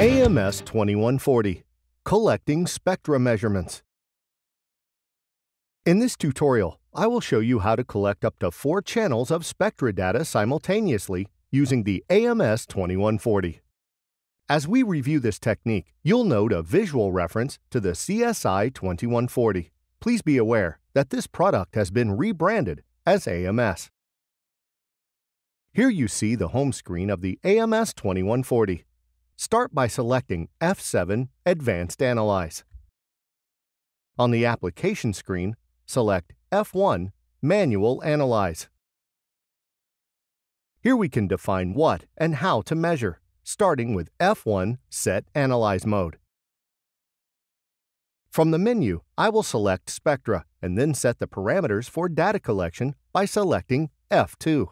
AMS 2140 Collecting Spectra Measurements. In this tutorial, I will show you how to collect up to four channels of spectra data simultaneously using the AMS 2140. As we review this technique, you'll note a visual reference to the CSI 2140. Please be aware that this product has been rebranded as AMS. Here you see the home screen of the AMS 2140. Start by selecting F7 Advanced Analyze. On the application screen, select F1 Manual Analyze. Here we can define what and how to measure, starting with F1 Set Analyze Mode. From the menu, I will select Spectra and then set the parameters for data collection by selecting F2.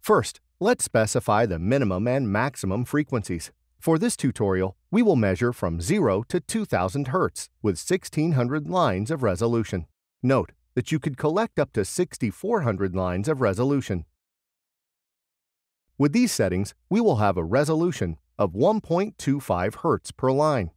First, Let's specify the minimum and maximum frequencies. For this tutorial, we will measure from 0 to 2000 Hz with 1600 lines of resolution. Note that you could collect up to 6400 lines of resolution. With these settings, we will have a resolution of 1.25 Hz per line.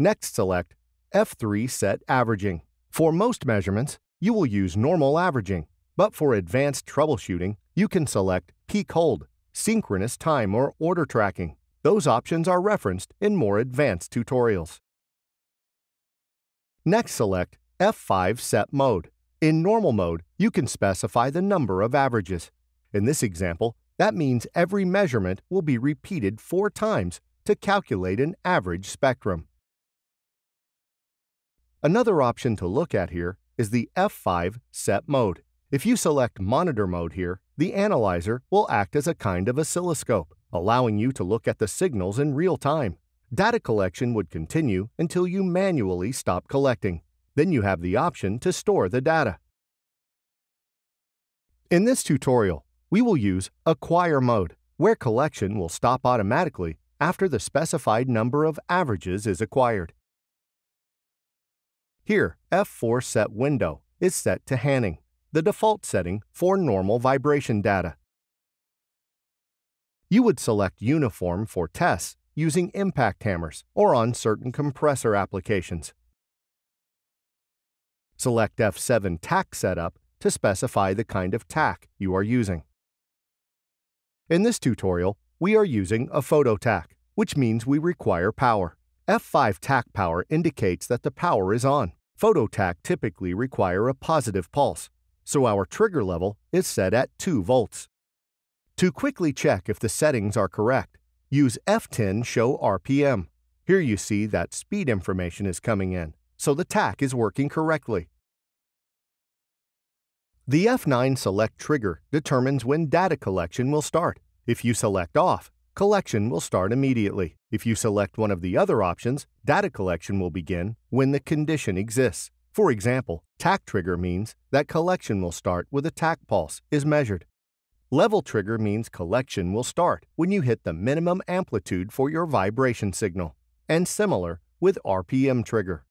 Next select F3 Set Averaging. For most measurements, you will use normal averaging, but for advanced troubleshooting, you can select peak hold, synchronous time, or order tracking. Those options are referenced in more advanced tutorials. Next select F5 Set Mode. In normal mode, you can specify the number of averages. In this example, that means every measurement will be repeated four times to calculate an average spectrum. Another option to look at here is the F5 Set Mode. If you select Monitor mode here, the analyzer will act as a kind of oscilloscope, allowing you to look at the signals in real time. Data collection would continue until you manually stop collecting. Then you have the option to store the data. In this tutorial, we will use Acquire mode, where collection will stop automatically after the specified number of averages is acquired. Here, F4 Set Window is set to Hanning the default setting for normal vibration data. You would select Uniform for tests using impact hammers or on certain compressor applications. Select F7 Tach Setup to specify the kind of tach you are using. In this tutorial, we are using a photo tach, which means we require power. F5 tach power indicates that the power is on. Photo tach typically require a positive pulse, so our trigger level is set at 2 volts. To quickly check if the settings are correct, use F10 Show RPM. Here you see that speed information is coming in, so the tach is working correctly. The F9 Select trigger determines when data collection will start. If you select off, collection will start immediately. If you select one of the other options, data collection will begin when the condition exists. For example, tach trigger means that collection will start with a tach pulse is measured. Level trigger means collection will start when you hit the minimum amplitude for your vibration signal, and similar with RPM trigger.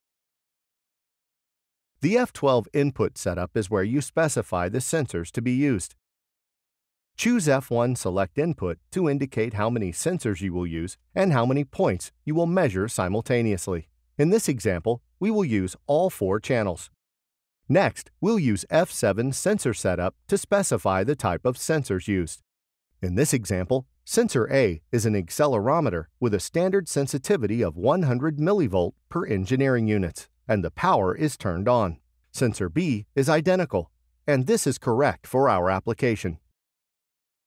The F12 input setup is where you specify the sensors to be used. Choose F1 Select Input to indicate how many sensors you will use and how many points you will measure simultaneously. In this example, we will use all four channels. Next, we'll use F7 Sensor Setup to specify the type of sensors used. In this example, sensor A is an accelerometer with a standard sensitivity of 100 mV per engineering units, and the power is turned on. Sensor B is identical, and this is correct for our application.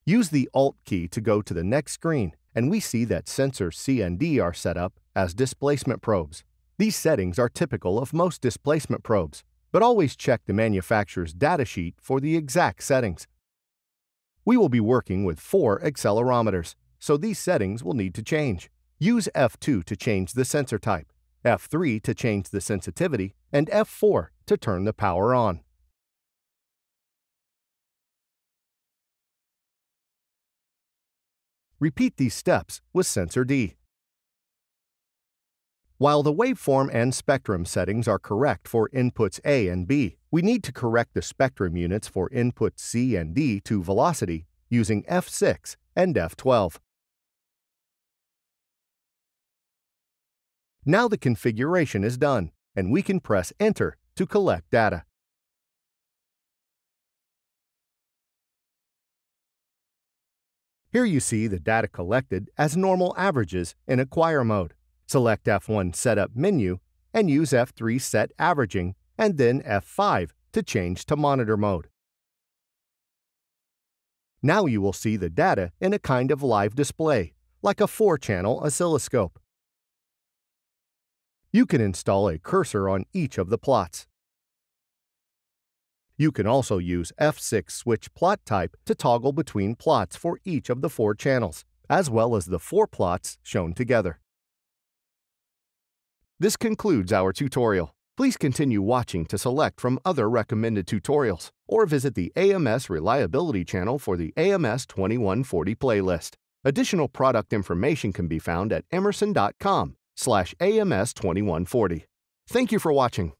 Use the Alt key to go to the next screen, and we see that sensors C and D are set up as displacement probes. These settings are typical of most displacement probes, but always check the manufacturer's datasheet for the exact settings. We will be working with four accelerometers, so these settings will need to change. Use F2 to change the sensor type, F3 to change the sensitivity, and F4 to turn the power on. Repeat these steps with sensor D. While the waveform and spectrum settings are correct for inputs A and B, we need to correct the spectrum units for inputs C and D to velocity using F6 and F12. Now the configuration is done, and we can press Enter to collect data. Here you see the data collected as normal averages in Acquire mode. Select F1 Setup menu and use F3 Set Averaging and then F5 to change to monitor mode. Now you will see the data in a kind of live display, like a 4-channel oscilloscope. You can install a cursor on each of the plots. You can also use F6 switch plot type to toggle between plots for each of the four channels, as well as the four plots shown together. This concludes our tutorial. Please continue watching to select from other recommended tutorials, or visit the AMS Reliability channel for the AMS 2140 playlist. Additional product information can be found at emerson.com slash AMS 2140. Thank you for watching.